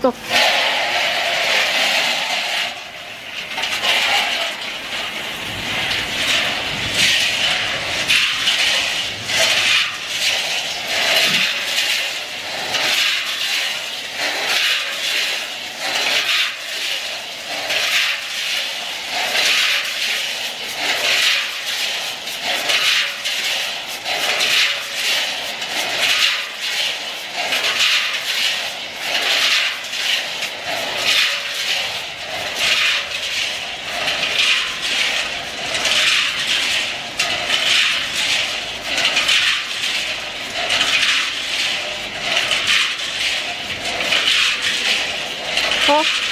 走こ。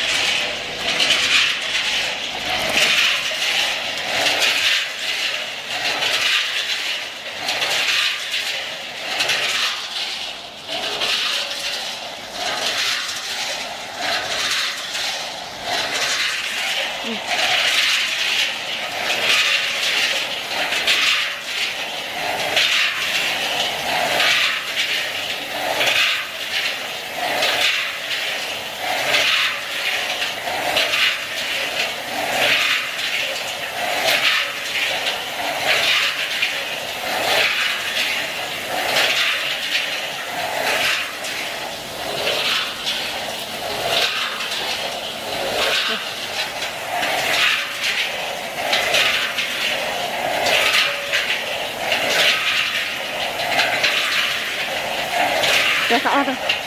别啥的。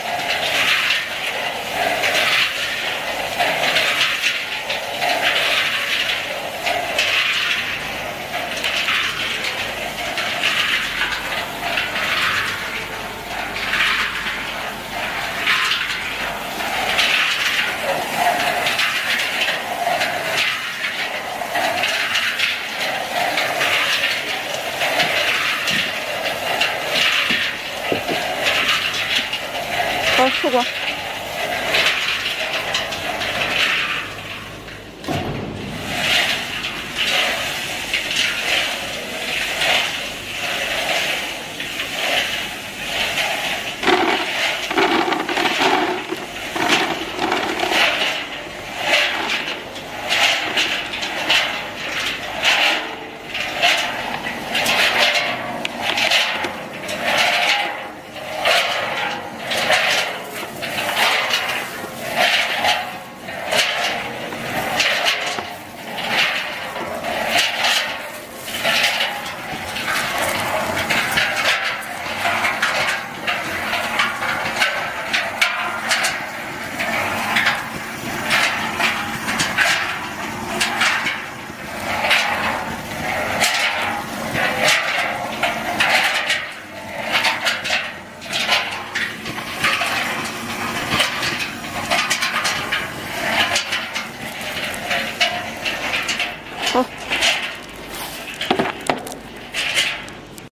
错过。